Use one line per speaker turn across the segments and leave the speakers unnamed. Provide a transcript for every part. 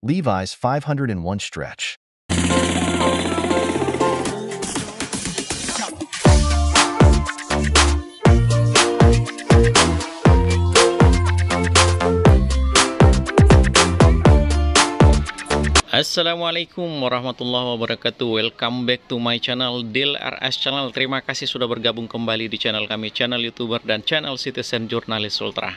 Levi's 501 stretch.
Assalamualaikum warahmatullahi wabarakatuh. Welcome back to my channel Dil RS Channel. Terima kasih sudah bergabung kembali di channel kami Channel Youtuber dan channel Citizen Jurnalis Ultra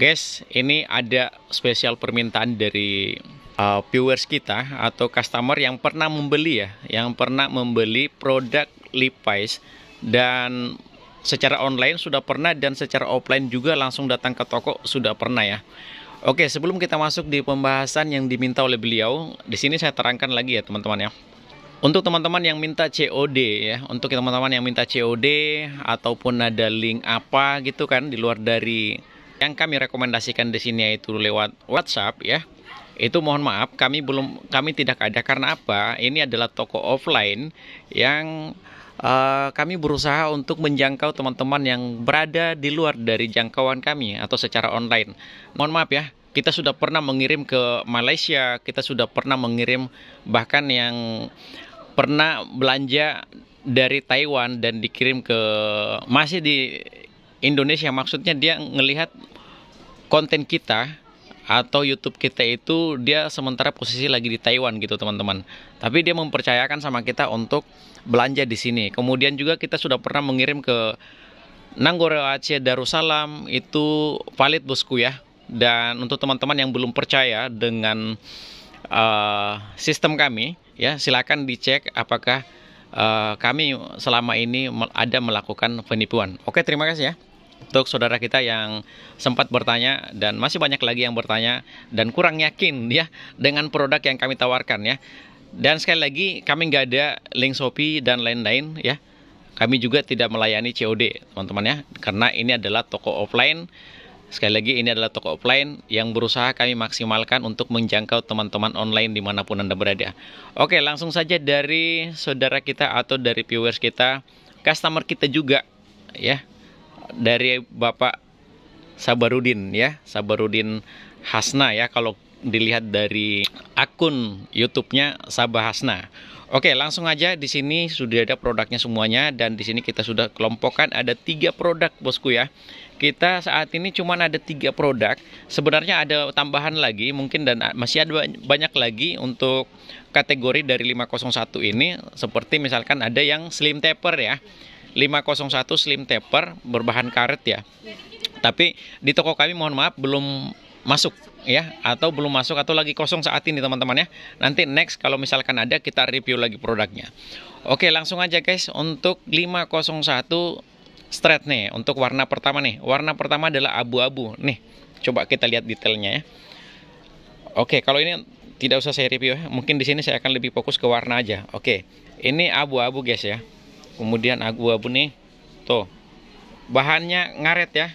Guys, ini ada spesial permintaan dari uh, viewers kita atau customer yang pernah membeli ya, yang pernah membeli produk Levi's dan secara online sudah pernah dan secara offline juga langsung datang ke toko sudah pernah ya. Oke, sebelum kita masuk di pembahasan yang diminta oleh beliau, di sini saya terangkan lagi ya teman-teman ya. Untuk teman-teman yang minta COD ya, untuk teman-teman yang minta COD ataupun ada link apa gitu kan di luar dari yang kami rekomendasikan di sini yaitu lewat WhatsApp ya. Itu mohon maaf kami belum kami tidak ada karena apa? Ini adalah toko offline yang eh, kami berusaha untuk menjangkau teman-teman yang berada di luar dari jangkauan kami atau secara online. Mohon maaf ya, kita sudah pernah mengirim ke Malaysia, kita sudah pernah mengirim bahkan yang pernah belanja dari Taiwan dan dikirim ke masih di Indonesia maksudnya dia ngelihat konten kita atau YouTube kita itu dia sementara posisi lagi di Taiwan gitu teman-teman. Tapi dia mempercayakan sama kita untuk belanja di sini. Kemudian juga kita sudah pernah mengirim ke Nanggoro Aceh Darussalam itu valid bosku ya. Dan untuk teman-teman yang belum percaya dengan uh, sistem kami ya silakan dicek apakah uh, kami selama ini ada melakukan penipuan. Oke terima kasih ya untuk saudara kita yang sempat bertanya dan masih banyak lagi yang bertanya dan kurang yakin ya dengan produk yang kami tawarkan ya. Dan sekali lagi kami nggak ada link Shopee dan lain-lain ya. Kami juga tidak melayani COD teman-teman ya karena ini adalah toko offline. Sekali lagi ini adalah toko offline yang berusaha kami maksimalkan untuk menjangkau teman-teman online di mana pun Anda berada. Oke langsung saja dari saudara kita atau dari viewers kita, customer kita juga ya dari Bapak Sabarudin ya, Sabarudin Hasna ya kalau dilihat dari akun YouTube-nya Sabah Hasna. Oke, langsung aja di sini sudah ada produknya semuanya dan di sini kita sudah kelompokkan ada tiga produk bosku ya. Kita saat ini cuma ada tiga produk. Sebenarnya ada tambahan lagi mungkin dan masih ada banyak lagi untuk kategori dari 501 ini seperti misalkan ada yang slim taper ya. 501 slim taper berbahan karet ya. Tapi di toko kami mohon maaf belum masuk ya atau belum masuk atau lagi kosong saat ini teman-teman ya. Nanti next kalau misalkan ada kita review lagi produknya. Oke, langsung aja guys untuk 501 straight nih untuk warna pertama nih. Warna pertama adalah abu-abu. Nih, coba kita lihat detailnya ya. Oke, kalau ini tidak usah saya review ya. Mungkin di sini saya akan lebih fokus ke warna aja. Oke. Ini abu-abu guys ya kemudian abu-abu nih? Tuh bahannya ngaret ya.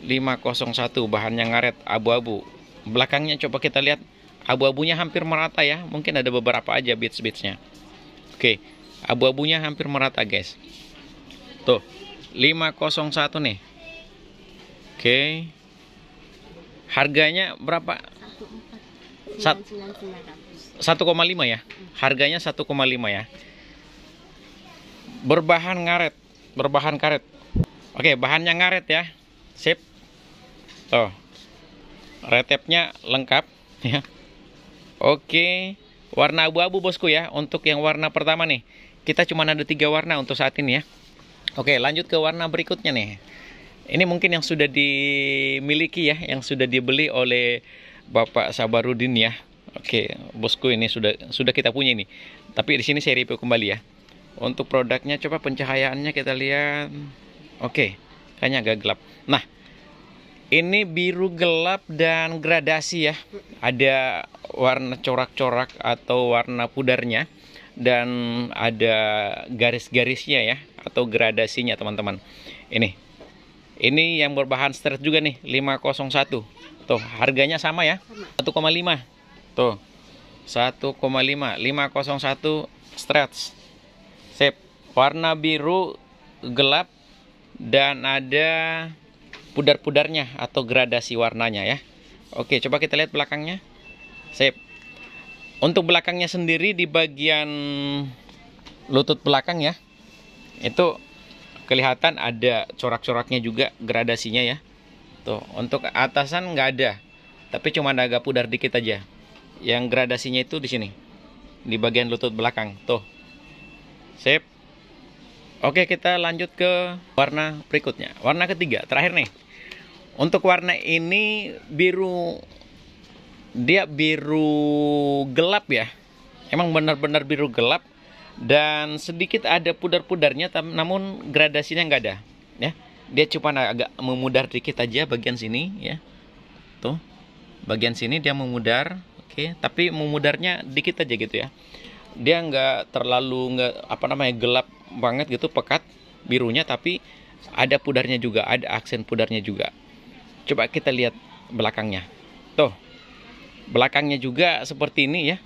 501 bahannya ngaret abu-abu. Belakangnya coba kita lihat abu-abunya hampir merata ya. Mungkin ada beberapa aja bits-bitsnya. Oke abu-abunya hampir merata guys. Tuh 501 nih. Oke. Harganya berapa? 1,5 ya? Harganya 1,5 ya berbahan ngaret. Berbahan karet. Oke bahannya ngaret ya. Sip. Tuh. Retepnya lengkap ya. Oke. Warna abu-abu bosku ya. Untuk yang warna pertama nih. Kita cuma ada tiga warna untuk saat ini ya. Oke lanjut ke warna berikutnya nih. Ini mungkin yang sudah dimiliki ya. Yang sudah dibeli oleh Bapak Sabarudin ya. Oke, bosku ini sudah sudah kita punya ini. Tapi di sini saya review kembali ya. Untuk produknya coba pencahayaannya kita lihat. Oke, kayaknya agak gelap. Nah, ini biru gelap dan gradasi ya. Ada warna corak-corak atau warna pudarnya dan ada garis-garisnya ya atau gradasinya teman-teman. Ini. Ini yang berbahan stretch juga nih, 501. Tuh, harganya sama ya. 1,5. Tuh. 1,5 501 stretch. Sip. Warna biru gelap dan ada pudar-pudarnya atau gradasi warnanya ya. Oke, coba kita lihat belakangnya. Sip. Untuk belakangnya sendiri di bagian lutut belakang ya. Itu kelihatan ada corak-coraknya juga gradasinya ya. Tuh, untuk atasan nggak ada. Tapi cuma agak pudar dikit aja. Yang gradasinya itu di sini. Di bagian lutut belakang. Tuh. Sip. Oke, kita lanjut ke warna berikutnya. Warna ketiga, terakhir nih. Untuk warna ini biru dia biru gelap ya. Emang benar-benar biru gelap dan sedikit ada pudar-pudarnya namun gradasinya nggak ada ya. Dia cuma agak memudar dikit aja bagian sini ya. Tuh. Bagian sini dia memudar, oke, tapi memudarnya dikit aja gitu ya. Dia nggak terlalu nggak apa namanya gelap banget gitu pekat birunya tapi ada pudarnya juga ada aksen pudarnya juga. Coba kita lihat belakangnya. Tuh belakangnya juga seperti ini ya.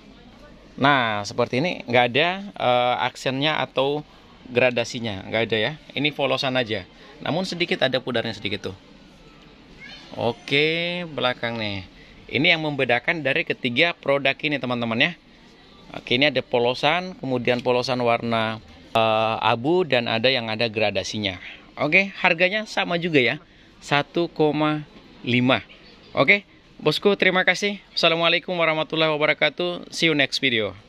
Nah seperti ini nggak ada uh, aksennya atau gradasinya nggak ada ya. Ini polosan aja. Namun sedikit ada pudarnya sedikit tuh. Oke belakang nih. Ini yang membedakan dari ketiga produk ini teman-teman ya oke ini ada polosan kemudian polosan warna uh, abu dan ada yang ada gradasinya. Oke, harganya sama juga ya. 1,5. Oke, bosku terima kasih. Assalamualaikum warahmatullahi wabarakatuh. See you next video.